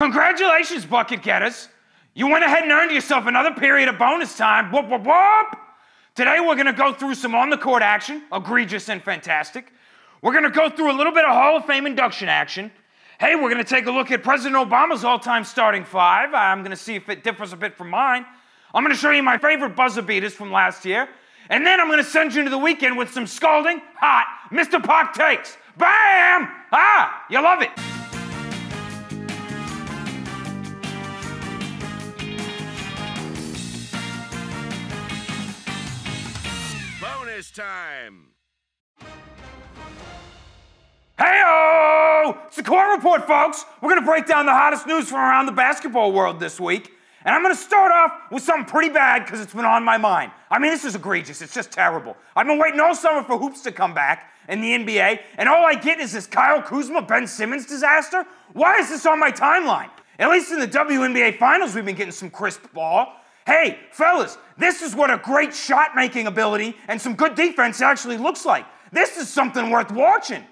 Congratulations, bucket getters. You went ahead and earned yourself another period of bonus time. Whoop, whoop, whoop. Today, we're going to go through some on the court action, egregious and fantastic. We're going to go through a little bit of Hall of Fame induction action. Hey, we're going to take a look at President Obama's all time starting five. I'm going to see if it differs a bit from mine. I'm going to show you my favorite buzzer beaters from last year. And then I'm going to send you into the weekend with some scalding, hot Mr. Pop takes. Bam! Ah, you love it. Bonus time. Hey-o! It's the Court Report, folks. We're going to break down the hottest news from around the basketball world this week. And I'm going to start off with something pretty bad because it's been on my mind. I mean, this is egregious. It's just terrible. I've been waiting all summer for hoops to come back in the NBA, and all I get is this Kyle Kuzma, Ben Simmons disaster. Why is this on my timeline? At least in the WNBA Finals, we've been getting some crisp ball. Hey, fellas, this is what a great shot making ability and some good defense actually looks like. This is something worth watching.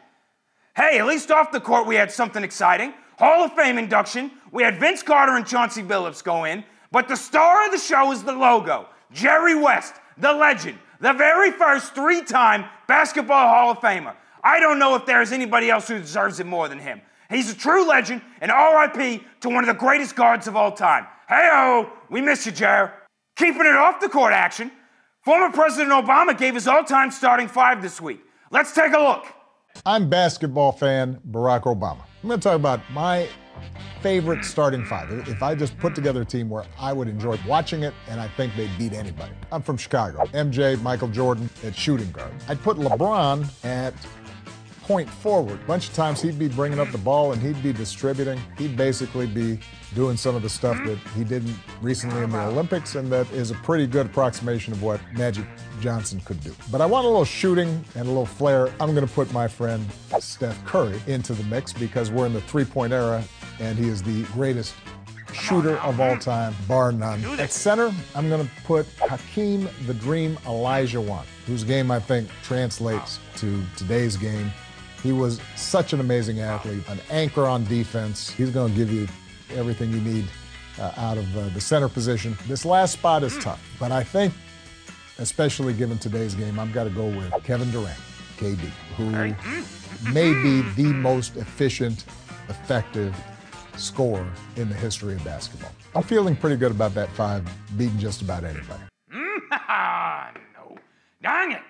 Hey, at least off the court, we had something exciting. Hall of Fame induction. We had Vince Carter and Chauncey Billups go in. But the star of the show is the logo Jerry West, the legend, the very first three time Basketball Hall of Famer. I don't know if there's anybody else who deserves it more than him. He's a true legend and RIP to one of the greatest guards of all time. Hey, we miss you, Jerry. Keeping it off the court action, former President Obama gave his all time starting five this week. Let's take a look. I'm basketball fan Barack Obama. I'm going to talk about my favorite starting five. If I just put together a team where I would enjoy watching it and I think they'd beat anybody. I'm from Chicago. MJ, Michael Jordan at shooting guard. I'd put LeBron at point forward. A bunch of times he'd be bringing up the ball and he'd be distributing. He'd basically be doing some of the stuff that he didn't recently in the Olympics, and that is a pretty good approximation of what Magic Johnson could do. But I want a little shooting and a little flair. I'm going to put my friend Steph Curry into the mix because we're in the three point era, and he is the greatest shooter of all time, bar none. At center, I'm going to put Hakeem the Dream Olajuwon, whose game I think translates to today's game. He was such an amazing athlete, an anchor on defense. He's going to give you everything you need uh, out of uh, the center position. This last spot is tough, but I think, especially given today's game, I've got to go with Kevin Durant, KD, who may be the most efficient, effective scorer in the history of basketball. I'm feeling pretty good about that five, beating just about anybody. no. Dang it.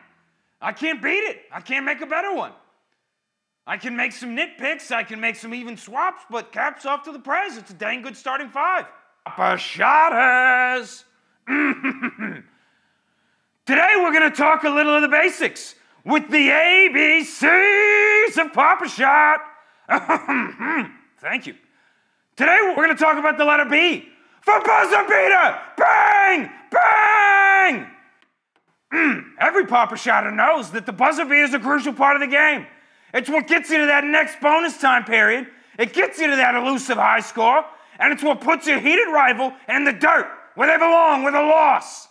I can't beat it. I can't make a better one. I can make some nitpicks, I can make some even swaps, but caps off to the prize. It's a dang good starting five. Pop-A-Shotters! Today we're going to talk a little of the basics with the ABCs of Pop-A-Shot. Thank you. Today we're going to talk about the letter B for buzzer beater. Bang! Bang! Every Pop-A-Shotter knows that the buzzer beater is a crucial part of the game. It's what gets you to that next bonus time period. It gets you to that elusive high score, and it's what puts your heated rival in the dirt where they belong with a loss.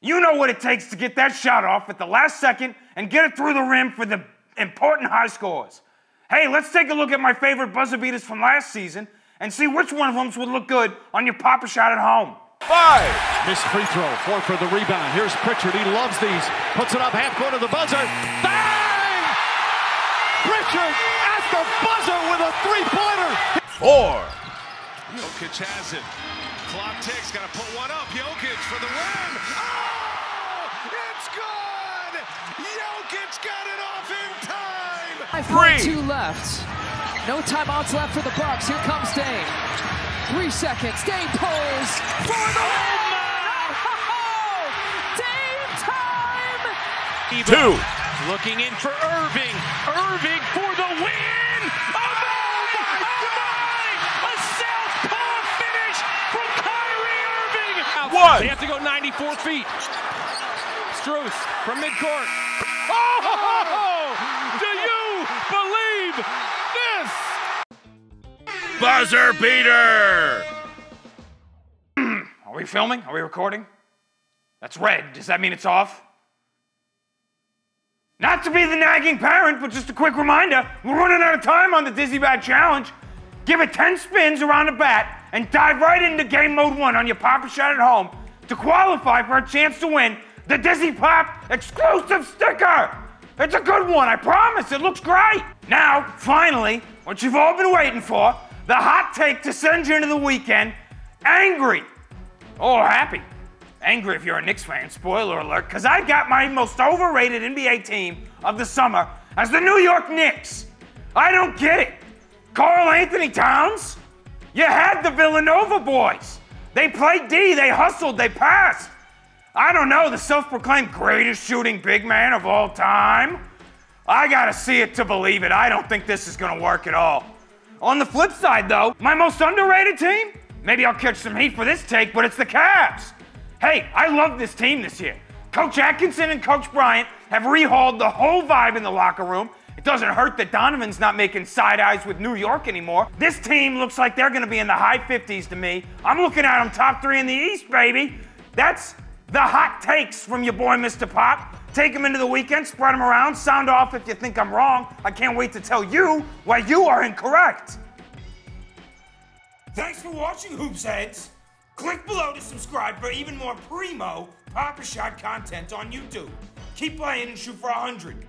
You know what it takes to get that shot off at the last second and get it through the rim for the important high scores. Hey, let's take a look at my favorite buzzer beaters from last season and see which one of them would look good on your Pop-A-Shot at home. Five. Missed free throw. Four for the rebound. Here's Pritchard. He loves these. Puts it up half court of the buzzer. Bang! Pritchard at the buzzer with a three-pointer. Four. Jokic has it. Clock ticks. Got to put one up. Jokic for the win. Oh! It's good! Jokic got it off in time! 5.2 left. No timeouts left for the Bucks. Here comes Dame. Three seconds. Dame pulls for the win. Oh, Dame time. Two. Looking in for Irving. Irving for the win. Oh my! Oh my! A southpaw finish from Kyrie Irving. One. They have to go 94 feet. Strus from midcourt. Oh! Do you believe this? Buzzer beater. Hmm. Are we filming? Are we recording? That's red. Does that mean it's off? Not to be the nagging parent, but just a quick reminder we're running out of time on the Dizzy Bat Challenge. give it 10 spins around the bat, and dive right into game mode one on your Pop-A-Shot at home to qualify for a chance to win the Dizzy Pop exclusive sticker. It's a good one, I promise. It looks great. Now, finally, what you've all been waiting for, the hot take to send you into the weekend, angry or happy. Angry if you're a Knicks fan, spoiler alert, because I got my most overrated NBA team of the summer as the New York Knicks. I don't get it. Karl-Anthony Towns? You had the Villanova boys. They played D, they hustled, they passed. I don't know, the self proclaimed greatest shooting big man of all time? I gotta see it to believe it. I don't think this is gonna work at all. On the flip side, though, my most underrated team? Maybe I'll catch some heat for this take, but it's the Cavs. Hey, I love this team this year. Coach Atkinson and Coach Bryant have rehauled the whole vibe in the locker room. It doesn't hurt that Donovan's not making side eyes with New York anymore. This team looks like they're going to be in the high 50s to me. I'm looking at them top three in the East, baby. That's the hot takes from your boy, Mr. Pop. Take them into the weekend, spread them around, sound off if you think I'm wrong. I can't wait to tell you why you are incorrect. Thanks for watching, Hoops Heads. Click below to subscribe for even more primo Pop-A-Shot content on YouTube. Keep playing and shoot for 100.